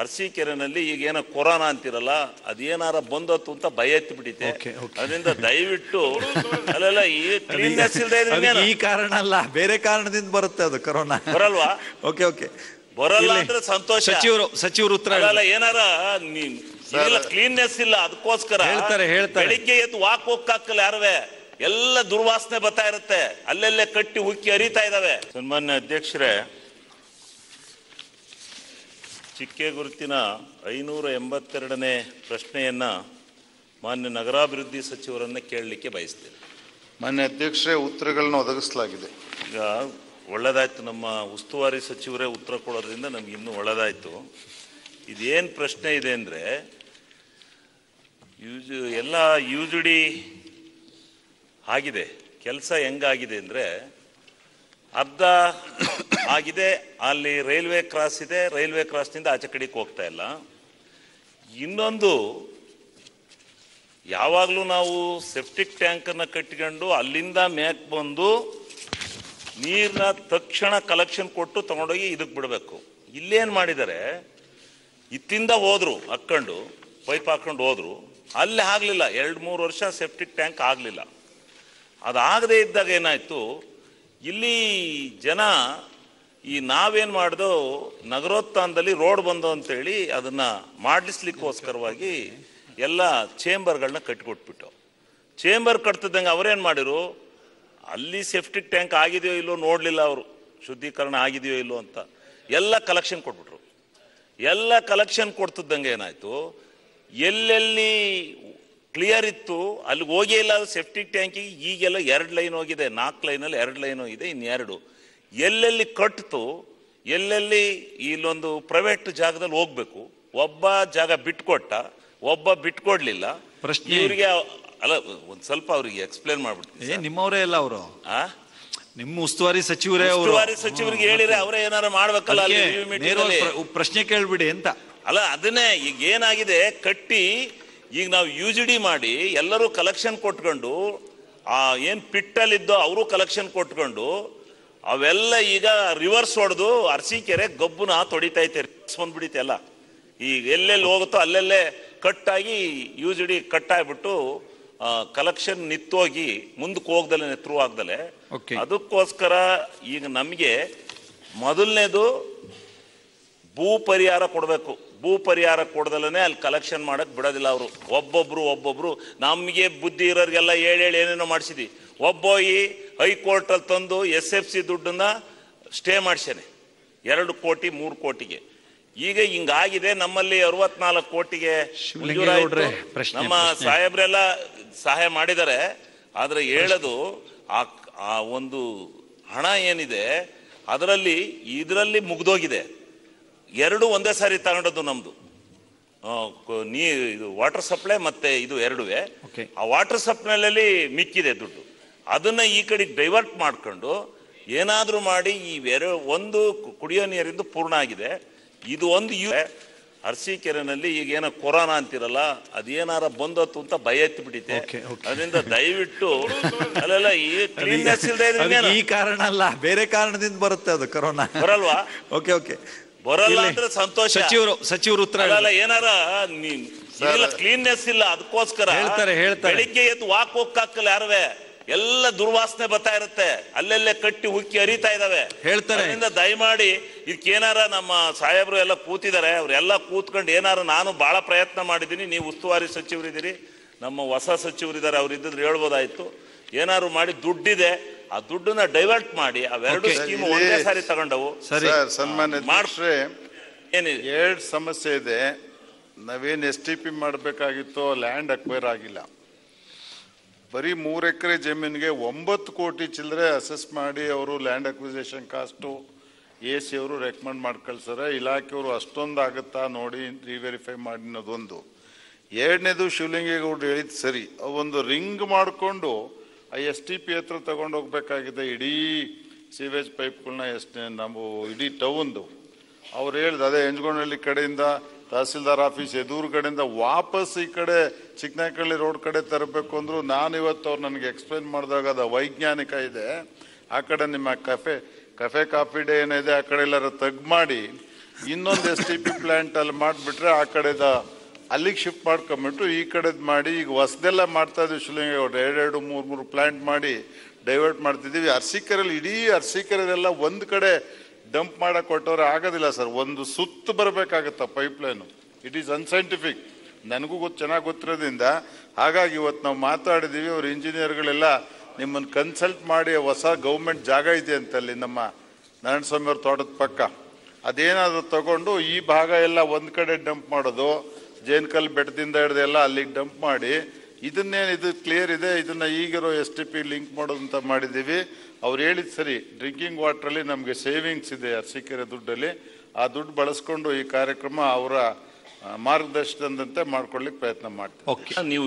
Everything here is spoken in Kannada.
ಅರಸೀಕೆರೆನಲ್ಲಿ ಈಗ ಏನೋ ಕೊರೋನಾ ಅಂತಿರಲ್ಲ ಅದೇನಾರ ಬಂದತ್ತು ಅಂತ ಭಯ ಎತ್ತು ಬಿಟ್ಟಿದೆ. ಅದರಿಂದ ದಯವಿಟ್ಟು ಅಲ್ಲೆಲ್ಲ ಈ ಕ್ಲೀನ್ನೆಸ್ ಇಲ್ಲದೆ ಈ ಕಾರಣ ಅಲ್ಲ ಬೇರೆ ಕಾರಣದಿಂದ ಬರುತ್ತೆ ಅದು ಕೊರೋನಾ. ಬರಲ್ವಾ? Okay okay. ಬರಲ್ಲ ಅಂದ್ರೆ ಸಂತೋಷ. ಸಚಿವರು ಸಚಿವರು ಉತ್ತರ ಅಲ್ಲ ಏನಾರ ನೀನ್ ಕ್ಲೀನ್ನೆಸ್ ಇಲ್ಲ ಅದಕ್ಕೋಸ್ಕರ. ಹೇಳ್ತಾರೆ, ಹೇಳ್ತಾರೆ. ಬೆಳಿಗ್ಗೆ ಎದ್ದು ವಾಕ್ ಹೋಗಕ್ಕಾಗಲ್ಲ ಯಾರವೇ. ಎಲ್ಲ ದುರ್ವಾಸನೆ ಬರ್ತಾ ಇರುತ್ತೆ. ಅಲ್ಲೆಲ್ಲೇ ಕಟ್ಟಿ ಉಕ್ಕಿ ಹರಿತಾ ಇದಾವೆ. ಸನ್ಮಾನ್ಯ ಅಧ್ಯಕ್ಷರೇ ಚಿಕ್ಕೆ ಗುರುತಿನ ಐನೂರ ಎಂಬತ್ತೆರಡನೇ ಪ್ರಶ್ನೆಯನ್ನು ಮಾನ್ಯ ನಗರಾಭಿವೃದ್ಧಿ ಸಚಿವರನ್ನು ಕೇಳಲಿಕ್ಕೆ ಬಯಸ್ತೇನೆ. ಮಾನ್ಯ ಅಧ್ಯಕ್ಷರೇ ಉತ್ತರಗಳನ್ನ ಒದಗಿಸಲಾಗಿದೆ. ಈಗ ಒಳ್ಳೇದಾಯ್ತು ನಮ್ಮ ಉಸ್ತುವಾರಿ ಸಚಿವರೇ ಉತ್ತರ ಕೊಡೋದ್ರಿಂದ ನಮ್ಗೆ ಇನ್ನೂ ಒಳ್ಳೇದಾಯ್ತು. ಇದೇನು ಪ್ರಶ್ನೆ ಇದೆ ಅಂದರೆ ಯೂಜ್ ಎಲ್ಲ ಯೂಜುಡಿ ಆಗಿದೆ ಕೆಲಸ ಹೆಂಗಾಗಿದೆ ಅಂದರೆ ಅರ್ಧ ಆಗಿದೆ, ಅಲ್ಲಿ ರೈಲ್ವೆ ಕ್ರಾಸ್ ಇದೆ, ರೈಲ್ವೆ ಕ್ರಾಸ್ನಿಂದ ಆಚೆ ಕಡೆಗೆ ಹೋಗ್ತಾ ಇಲ್ಲ. ಇನ್ನೊಂದು, ಯಾವಾಗಲೂ ನಾವು ಸೆಪ್ಟಿಕ್ ಟ್ಯಾಂಕನ್ನು ಕಟ್ಟಿಕೊಂಡು ಅಲ್ಲಿಂದ ಮ್ಯಾಕ್ ಬಂದು ನೀರನ್ನ ತಕ್ಷಣ ಕಲೆಕ್ಷನ್ ಕೊಟ್ಟು ತಗೊಂಡೋಗಿ ಇದಕ್ಕೆ ಬಿಡಬೇಕು. ಇಲ್ಲೇನು ಮಾಡಿದ್ದಾರೆ ಇತ್ತಿಂದ ಹೋದ್ರು ಹಾಕ್ಕೊಂಡು ಪೈಪ್ ಹಾಕೊಂಡು ಹೋದ್ರು, ಅಲ್ಲಿ ಆಗಲಿಲ್ಲ. ಎರಡು ಮೂರು ವರ್ಷ ಸೆಪ್ಟಿಕ್ ಟ್ಯಾಂಕ್ ಆಗಲಿಲ್ಲ. ಅದಾಗದೇ ಇದ್ದಾಗ ಏನಾಯ್ತು ಇಲ್ಲಿ ಜನ ಈ ನಾವೇನು ಮಾಡ್ದೋ ನಗರೋತ್ಥಾನದಲ್ಲಿ ರೋಡ್ ಬಂದು ಅಂತೇಳಿ ಅದನ್ನ ಮಾಡಿಸ್ಲಿಕ್ಕೋಸ್ಕರವಾಗಿ ಎಲ್ಲ ಚೇಂಬರ್ಗಳನ್ನ ಕಟ್ಟಿಕೊಟ್ಬಿಟ್ಟು ಚೇಂಬರ್ ಕಟ್ತಿದ್ದಂಗೆ ಅವರೇನು ಮಾಡಿರು? ಅಲ್ಲಿ ಸೆಫ್ಟಿಕ್ ಟ್ಯಾಂಕ್ ಆಗಿದೆಯೋ ಇಲ್ಲೋ ನೋಡಲಿಲ್ಲ ಅವರು. ಶುದ್ಧೀಕರಣ ಆಗಿದೆಯೋ ಇಲ್ಲೋ ಅಂತ. ಎಲ್ಲ ಕಲೆಕ್ಷನ್ ಕೊಟ್ಬಿಟ್ರು. ಎಲ್ಲ ಕಲೆಕ್ಷನ್ ಕೊಡ್ತಿದ್ದಂಗೆ ಏನಾಯ್ತು? ಎಲ್ಲೆಲ್ಲಿ ಕ್ಲಿಯರ್ ಇತ್ತು. ಅಲ್ಲಿಗೆ ಹೋಗೇ ಇಲ್ಲ ಸೇಫ್ಟಿ ಸೆಫ್ಟಿಕ್ ಟ್ಯಾಂಕಿಗೆ ಈಗೆಲ್ಲ ಎರಡು ಲೈನ್ ಹೋಗಿದೆ. ನಾಲ್ಕು ಲೈನಲ್ಲಿ ಎರಡು ಲೈನ್ ಹೋಗಿದೆ ಇನ್ನೆರಡು. ಎಲ್ಲೆಲ್ಲಿ ಕಟ್ತು ಎಲ್ಲೆಲ್ಲಿ ಇಲ್ಲೊಂದು ಪ್ರೈವೇಟ್ ಜಾಗದಲ್ಲಿ ಹೋಗ್ಬೇಕು ಒಬ್ಬ ಜಾಗ ಬಿಟ್ಕೊಟ್ಟ ಒಬ್ಬ ಬಿಟ್ಕೊಡ್ಲಿಲ್ಲ. ಪ್ರಶ್ನೆ? ಇವರಿಗೆ ಅಲ್ಲ ಒಂದ್ ಸ್ವಲ್ಪ ಅವ್ರಿಗೆ ಎಕ್ಸ್ಪ್ಲೇನ್ ಮಾಡ್ಬಿಡ್ತೀನಿ ನಿಮ್ಮವರೇ ಇಲ್ಲ ಅವರು? ಆ? ನಿಮ್ಮ ಉಸ್ತುವಾರಿ ಸಚಿವರೇ ಅವರು? ಉಸ್ತುವಾರಿ ಸಚಿವರಿಗೆ ಹೇಳಿದ್ರೆ ಅವರೇ ಏನಾರ ಮಾಡ್ಬೇಕಲ್ಲ. ಪ್ರಶ್ನೆ ಕೇಳ್ಬಿಡಿ ಅಂತ. ಅಲ್ಲ ಅದನ್ನೇ ಈಗ ಏನಾಗಿದೆ ಕಟ್ಟಿ ಈಗ ನಾವು ಯು ಜಿ ಡಿ ಮಾಡಿ ಎಲ್ಲರೂ ಕಲೆಕ್ಷನ್ ಕೊಟ್ಕೊಂಡು ಆ ಏನ್ ಪಿಟ್ಟಲ್ಲಿದ್ದೋ ಅವರು ಕಲೆಕ್ಷನ್ ಕೊಟ್ಕೊಂಡು ಅವೆಲ್ಲ ಈಗ ರಿವರ್ಸ್ ಹೊಡೆದು ಅರಸೀಕೆರೆ ಗಬ್ಬುನ ತೊಡಿತೈತೆ ರಿವರ್ಸ್ ಬಂದ್ಬಿಡಿತೆ ಎಲ್ಲ. ಈಗ ಎಲ್ಲೆಲ್ಲಿ ಹೋಗುತ್ತೋ ಅಲ್ಲೆಲ್ಲೇ ಕಟ್ಟಾಗಿ ಯು ಜಿ ಡಿ ಕಟ್ಟಾಗ್ಬಿಟ್ಟು ಕಲೆಕ್ಷನ್ ನಿತ್ತೋಗಿ ಮುಂದಕ್ಕೆ ಹೋಗ್ದಲೇ ತ್ರೂ ಆಗ್ದಲೆ. ಅದಕ್ಕೋಸ್ಕರ ಈಗ ನಮಗೆ ಮೊದಲನೇದು ಭೂ ಪರಿಹಾರ ಕೊಡಬೇಕು. ಭೂ ಪರಿಹಾರ ಕೊಡ್ದಲೇ ಅಲ್ಲಿ ಕಲೆಕ್ಷನ್ ಮಾಡಕ್ ಬಿಡೋದಿಲ್ಲ ಅವರು. ಒಬ್ಬೊಬ್ರು ಒಬ್ಬೊಬ್ರು ನಮಗೆ ಬುದ್ಧಿ ಇರೋರಿಗೆಲ್ಲ ಹೇಳಿ ಹೇಳಿ ಏನೇನೋ ಮಾಡಿಸಿದ್ವಿ ಒಬ್ಬೋಯಿ ಹೈಕೋರ್ಟಲ್ಲಿ ತಂದು ಎಸ್ ಎಫ್ ಸಿ ದುಡ್ಡನ್ನ ಸ್ಟೇ ಮಾಡ್ಸೇನೆ ಎರಡು ಕೋಟಿ ಮೂರು ಕೋಟಿಗೆ. ಈಗ ಹಿಂಗಾಗಿದೆ ನಮ್ಮಲ್ಲಿ ಅರವತ್ನಾಲ್ಕು ಕೋಟಿಗೆ ನಮ್ಮ. ಸಾಹೇಬ್ರೆಲ್ಲ ಸಹಾಯ ಮಾಡಿದ್ದಾರೆ. ಆದ್ರೆ ಹೇಳೋದು ಆ ಆ ಒಂದು ಹಣ ಏನಿದೆ ಅದರಲ್ಲಿ ಇದರಲ್ಲಿ ಮುಗ್ದೋಗಿದೆ. ಎರಡು ಒಂದೇ ಸಾರಿ ತಗೊಂಡದ್ದು ನಮ್ದು. ನೀ ಇದು ವಾಟರ್ ಸಪ್ಲೈ ಮತ್ತೆ ಇದು ಎರಡುವೆ. ಆ ವಾಟರ್ ಸಪ್ಲೈನಲ್ಲಿ ಮಿಕ್ಕಿದೆ ದುಡ್ಡು. ಅದನ್ನ ಈ ಕಡೆ ಡೈವರ್ಟ್ ಮಾಡ್ಕೊಂಡು ಏನಾದರೂ ಮಾಡಿ ಈ ಎರಡು ಒಂದು ಕುಡಿಯೋ ನೀರಿಂದು ಪೂರ್ಣ ಆಗಿದೆ. ಇದು ಒಂದು ಯು ಅರಸೀಕೆರೆನಲ್ಲಿ ಈಗ ಏನೋ ಕೊರೋನಾ ಅಂತಿರಲ್ಲ ಅದೇನಾರ ಬಂದತ್ತು ಅಂತ ಭಯ ಎತ್ತಿ ಬಿಟ್ಟಿದೆ. ಅದರಿಂದ ದಯವಿಟ್ಟು ಅಲ್ಲೆಲ್ಲ ಈ ಕ್ಲೀನ್ನೆಸ್ ಇಲ್ಲದೆ ಈ ಕಾರಣ ಅಲ್ಲ ಬೇರೆ ಕಾರಣದಿಂದ ಬರುತ್ತೆ ಅದು ಕೊರೋನಾ. ಬರಲ್ವಾ? ಓಕೆ ಓಕೆ ಬರಲ್ಲ ಅಂದ್ರೆ ಸಂತೋಷ. ಸಚಿವರು ಸಚಿವರು ಉತ್ತರ ಅಲ್ಲ ಏನಾರ ಕ್ಲೀನ್ನೆಸ್ ಇಲ್ಲ. ಅದಕ್ಕೋಸ್ಕರ. ಹೇಳ್ತಾರೆ, ಹೇಳ್ತಾರೆ. ಬೆಳಿಗ್ಗೆ ಎದ್ದು ವಾಕ್ ಹೋಗಕ್ಕಾಗಲ್ಲ ಯಾರವೇ? ಎಲ್ಲ ದುರ್ವಾಸನೆ ಬರ್ತಾ ಇರುತ್ತೆ. ಅಲ್ಲೆಲ್ಲೇ ಕಟ್ಟಿ ಉಕ್ಕಿ ಹರಿತಾ ಇದಾವೆ. ಹೇಳ್ತಾರೆ. ದಯಮಾಡಿ ಇದಕ್ಕೇನಾರ ನಮ್ಮ ಸಾಹೇಬರು ಎಲ್ಲ ಕೂತಿದ್ದಾರೆ ಅವರೆಲ್ಲ ಕೂತ್ಕೊಂಡು ಏನಾರ ನಾನು ಬಹಳ ಪ್ರಯತ್ನ ಮಾಡಿದ್ದೀನಿ ನೀವು ಉಸ್ತುವಾರಿ ಸಚಿವರಿದ್ದೀರಿ ನಮ್ಮ ಹೊಸ ಸಚಿವರಿದ್ದಾರೆ ಅವ್ರು ಇದ್ದಿದ್ರೆ ಹೇಳ್ಬೋದಾಯ್ತು. ಏನಾರು ಮಾಡಿ ದುಡ್ಡಿದೆ ಆ ದುಡ್ಡನ್ನ ಡೈವರ್ಟ್ ಮಾಡಿ ಅವೆರಡು. ಸ್ಕೀಮ್ ಒಂದೇ ಸಾರಿ ತಗೊಂಡವು. ಸರಿ. ಸನ್ಮಾನ ಸನ್ಮಾನ್ಯ ಮಾಡ್- ಏನಿದೆ? ಎರಡು ಸಮಸ್ಯೆ ಇದೆ. ನಾವೇನು ಎಸ್ ಟಿ ಪಿ ಮಾಡಬೇಕಾಗಿತ್ತೋ ಲ್ಯಾಂಡ್ ಅಕ್ವೈರ್ ಆಗಿಲ್ಲ. ಬರೀ ಮೂರು ಎಕರೆ ಜಮೀನಿಗೆ ಒಂಬತ್ತು ಕೋಟಿ ಚಿಲ್ಲರೆ ಅಸೆಸ್ ಮಾಡಿ ಅವರು land acquisition cost A C ಅವರು ರೆಕಮೆಂಡ್ ಮಾಡಿ ಕಳ್ಸಾರೆ ಇಲಾಖೆಯವರು ಅಷ್ಟೊಂದು ಆಗುತ್ತಾ ನೋಡಿ ರಿವೆರಿಫೈ ಮಾಡಿ ಅನ್ನೋದೊಂದು ಎರಡನೇದು ಶಿವಲಿಂಗೇಗೌಡರು ಹೇಳಿದ್ ಸರಿ. ಒಂದು ರಿಂಗ್ ಮಾಡಿಕೊಂಡು ಆ ಎಸ್ ಟಿ ಪಿ ಹತ್ರ ತಗೊಂಡು ಹೋಗ್ಬೇಕಾಗಿದೆ ಇಡೀ ಸೀವೇಜ್ ಪೈಪ್ಗಳನ್ನ ಎಷ್ಟು ನಾವು ಇಡೀ ಟೌನ್ದು ಅವ್ರು ಹೇಳ್ದು ಅದೇ ಎಂಜಗೊಂಡಳ್ಳಿ ಕಡೆಯಿಂದ ತಹಸೀಲ್ದಾರ್ ಆಫೀಸ್ ಎದುರು ಕಡೆಯಿಂದ ವಾಪಸ್ ಈ ಕಡೆ ಚಿಕ್ಕನಕಳ್ಳಿ ರೋಡ್ ಕಡೆ ತರಬೇಕು ಅಂದ್ರು ನಾನು ಇವತ್ತು ಅವ್ರು ನನಗೆ ಎಕ್ಸ್ಪ್ಲೈನ್ ಮಾಡಿದಾಗ ಅದು ವೈಜ್ಞಾನಿಕ ಇದೆ. ಆ ಕಡೆ ನಿಮ್ಮ ಕಫೆ ಕಫೆ ಕಾಫಿ ಡೇ ಏನಿದೆ ಆ ಕಡೆ ಎಲ್ಲರೂ ತಗ್ ಮಾಡಿ ಇನ್ನೊಂದು ಎಸ್ ಟಿ ಪಿ ಪ್ಲಾಂಟ್ ಅಲ್ಲಿ ಮಾಡಿಬಿಟ್ರೆ ಆ ಕಡೆದ ಅಲ್ಲಿಗೆ ಶಿಫ್ಟ್ ಮಾಡ್ಕೊಂಬಿಟ್ಟು ಈ ಕಡೆದು ಮಾಡಿ, ಈಗ ಹೊಸದೆಲ್ಲ ಮಾಡ್ತಾ ಇದ್ವಿ ಶಿವಲಿಂಗೇಗೌಡ್ರು ಎರಡೆರಡು, ಮೂರು ಮೂರು ಪ್ಲಾಂಟ್ ಮಾಡಿ ಡೈವರ್ಟ್ ಮಾಡ್ತಿದ್ದೀವಿ. ಅರ್ಸಿಕರಲ್ಲಿ ಇಡೀ ಅರ್ಸಿಕರದೆಲ್ಲ ಒಂದು ಕಡೆ ಡಂಪ್ ಮಾಡೋಕೆ ಕೊಟ್ಟವ್ರೆ ಆಗೋದಿಲ್ಲ ಸರ್. ಒಂದು ಸುತ್ತು ಬರಬೇಕಾಗತ್ತ pipeline it is unscientific ನನಗೂ ಗೊತ್ತು ಚೆನ್ನಾಗಿ ಗೊತ್ತಿರೋದ್ರಿಂದ ಹಾಗಾಗಿ ಇವತ್ತು ನಾವು ಮಾತಾಡಿದ್ದೀವಿ ಅವ್ರ ಇಂಜಿನಿಯರ್ಗಳೆಲ್ಲ ನಿಮ್ಮನ್ನು ಕನ್ಸಲ್ಟ್ ಮಾಡಿ ಹೊಸ ಗೌರ್ಮೆಂಟ್ ಜಾಗ ಇದೆ ಅಂತ ಅಲ್ಲಿ ನಮ್ಮ ನಾರಾಯಣಸ್ವಾಮಿ ಅವ್ರ ತೋಟದ ಪಕ್ಕ. ಅದೇನಾದರೂ ತಗೊಂಡು ಈ ಭಾಗ ಎಲ್ಲ ಒಂದು ಕಡೆ ಡಂಪ್ ಮಾಡೋದು ಜೇನ್ಕಲ್ ಬೆಟ್ಟದಿಂದ ಹಿಡ್ದು ಎಲ್ಲ ಅಲ್ಲಿಗೆ ಡಂಪ್ ಮಾಡಿ ಇದನ್ನೇನು ಇದು ಕ್ಲಿಯರ್ ಇದೆ, ಇದನ್ನ ಈಗಿರೋ ಎಸ್ ಟಿ ಪಿ ಲಿಂಕ್ ಮಾಡೋದಂತ ಮಾಡಿದ್ದೀವಿ. ಅವ್ರು ಹೇಳಿದ ಸರಿ ಡ್ರಿಂಕಿಂಗ್ ವಾಟ್ರಲ್ಲಿ ನಮಗೆ ಸೇವಿಂಗ್ಸ್ ಇದೆ ಸಿಕ್ಕಿರೋ ದುಡ್ಡಲ್ಲಿ. ಆ ದುಡ್ಡು ಬಳಸ್ಕೊಂಡು ಈ ಕಾರ್ಯಕ್ರಮ ಅವರ ಮಾರ್ಗದರ್ಶನದಂತೆ ಮಾಡ್ಕೊಳ್ಳಿಕ್ಕೆ ಪ್ರಯತ್ನ ಮಾಡ್ತೀವಿ. ನೀವು